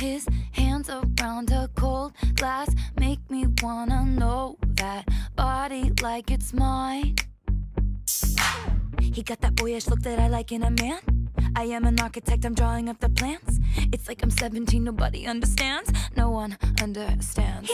his hands around a cold glass make me wanna know that body like it's mine. He got that boyish look that I like in a man. I am an architect, I'm drawing up the plans. It's like I'm 17, nobody understands. No one understands.